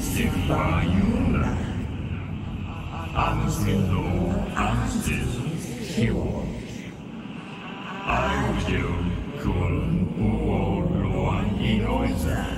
signify unity. Until no justice cure. I will kulan uo luan inoizan.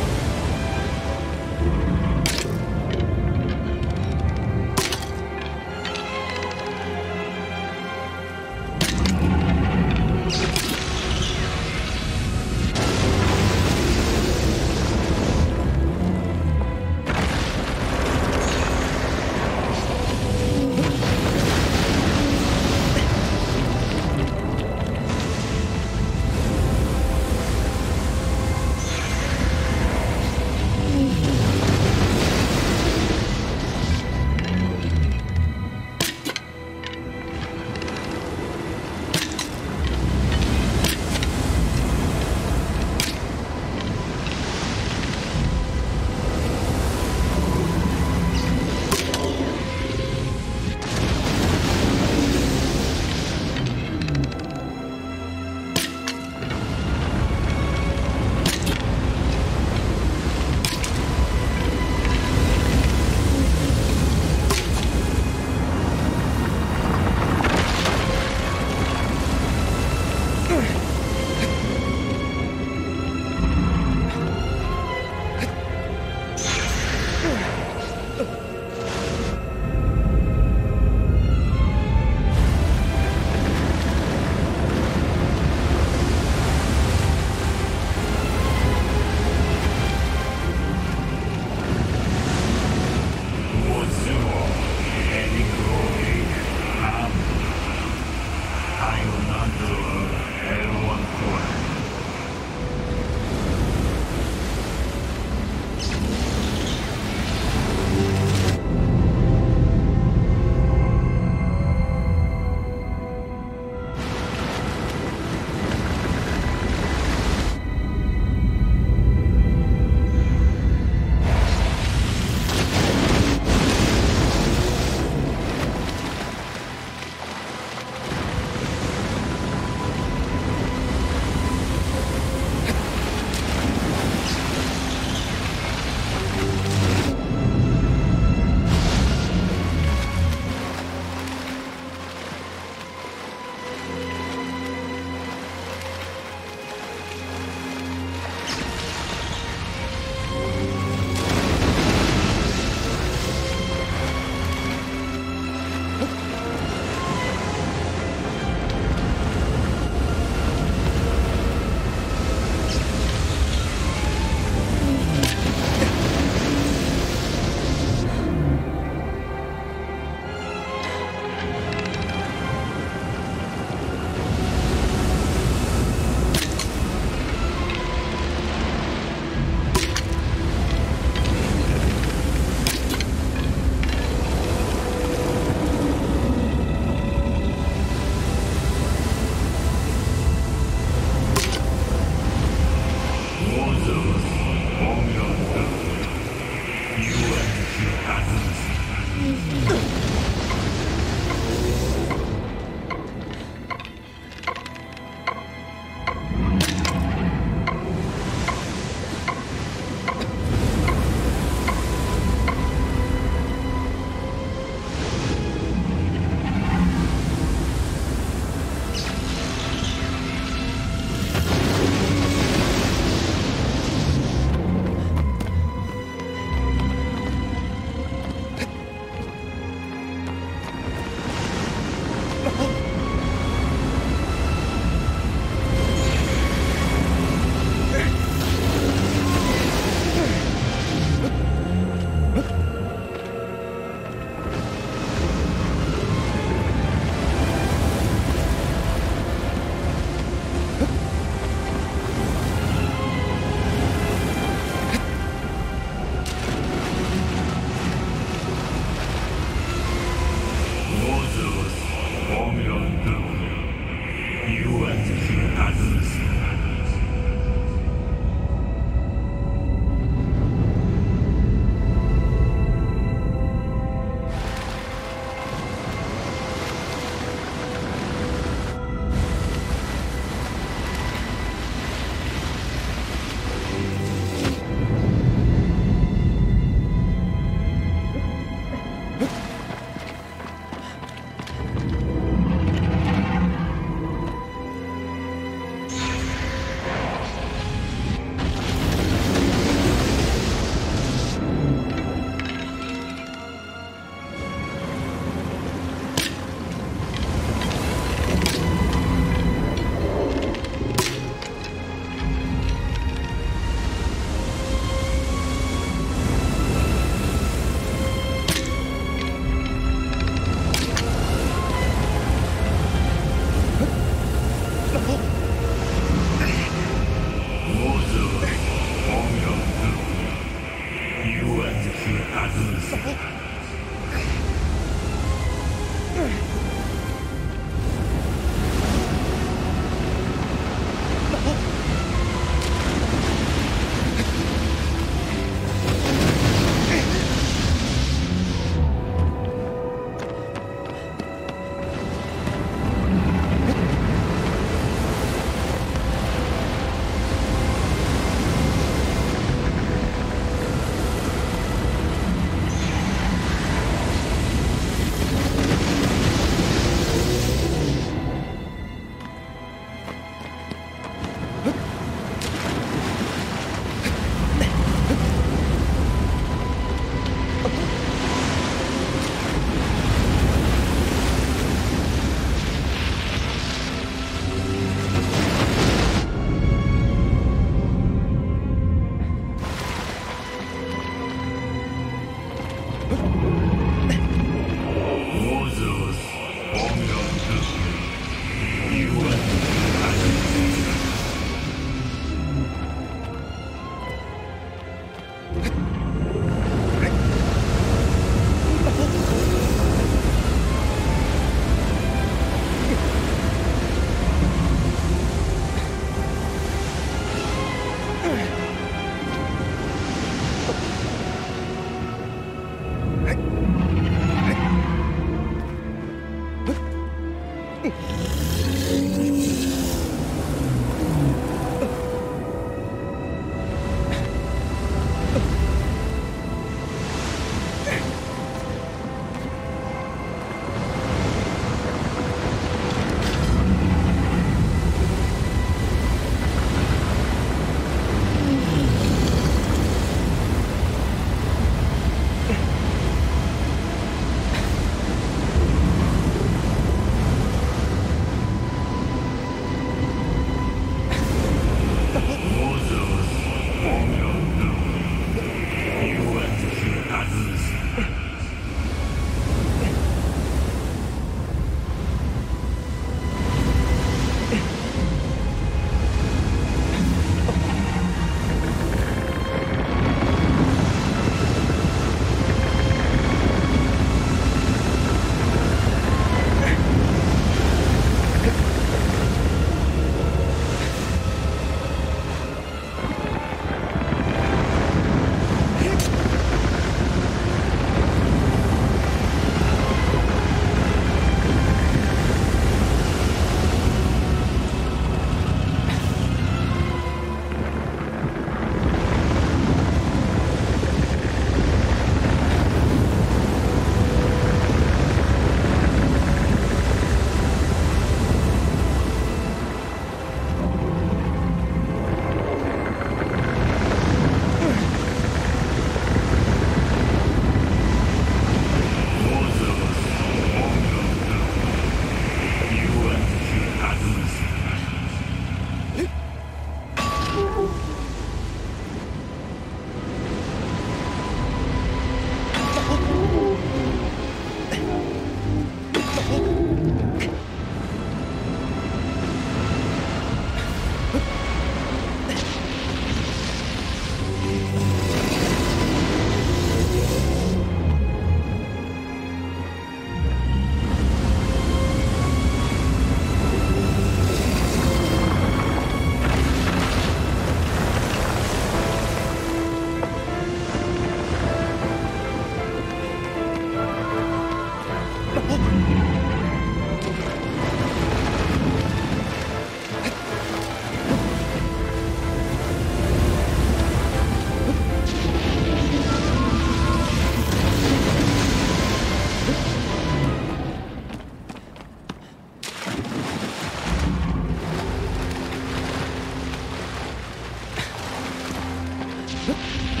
Hıh!